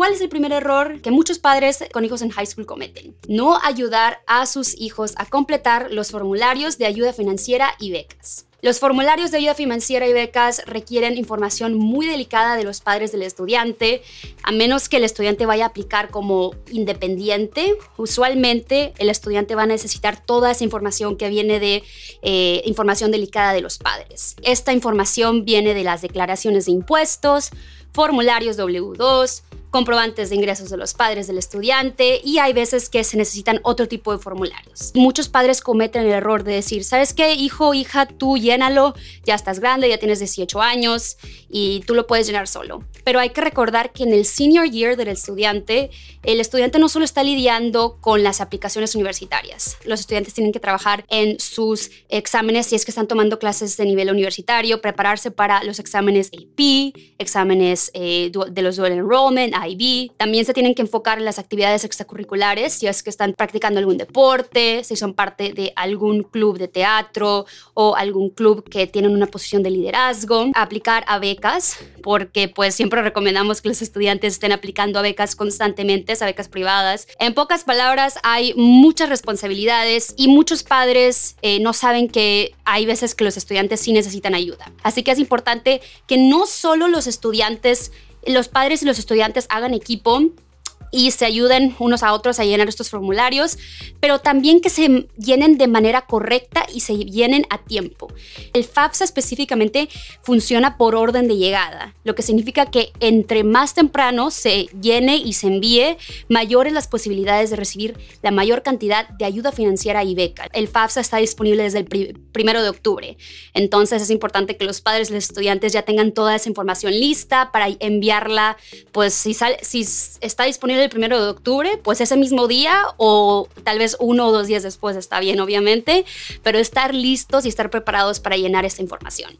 ¿Cuál es el primer error que muchos padres con hijos en high school cometen? No ayudar a sus hijos a completar los formularios de ayuda financiera y becas. Los formularios de ayuda financiera y becas requieren información muy delicada de los padres del estudiante, a menos que el estudiante vaya a aplicar como independiente. Usualmente el estudiante va a necesitar toda esa información que viene de eh, información delicada de los padres. Esta información viene de las declaraciones de impuestos, formularios W2, comprobantes de ingresos de los padres del estudiante y hay veces que se necesitan otro tipo de formularios. Muchos padres cometen el error de decir, ¿sabes qué, hijo, hija, tú llénalo, ya estás grande, ya tienes 18 años y tú lo puedes llenar solo. Pero hay que recordar que en el senior year del estudiante, el estudiante no solo está lidiando con las aplicaciones universitarias, los estudiantes tienen que trabajar en sus exámenes si es que están tomando clases de nivel universitario, prepararse para los exámenes AP, exámenes eh, de los dual enrollment, También se tienen que enfocar en las actividades extracurriculares, si es que están practicando algún deporte, si son parte de algún club de teatro o algún club que tienen una posición de liderazgo. Aplicar a becas, porque pues siempre recomendamos que los estudiantes estén aplicando a becas constantemente, a becas privadas. En pocas palabras, hay muchas responsabilidades y muchos padres eh, no saben que hay veces que los estudiantes sí necesitan ayuda. Así que es importante que no solo los estudiantes los padres y los estudiantes hagan equipo y se ayuden unos a otros a llenar estos formularios, pero también que se llenen de manera correcta y se llenen a tiempo. El FAFSA específicamente funciona por orden de llegada, lo que significa que entre más temprano se llene y se envíe, mayores las posibilidades de recibir la mayor cantidad de ayuda financiera y beca. El FAFSA está disponible desde el primero de octubre, entonces es importante que los padres y los estudiantes ya tengan toda esa información lista para enviarla, pues si, si está disponible el primero de octubre, pues ese mismo día o tal vez uno o dos días después está bien, obviamente, pero estar listos y estar preparados para llenar esta información.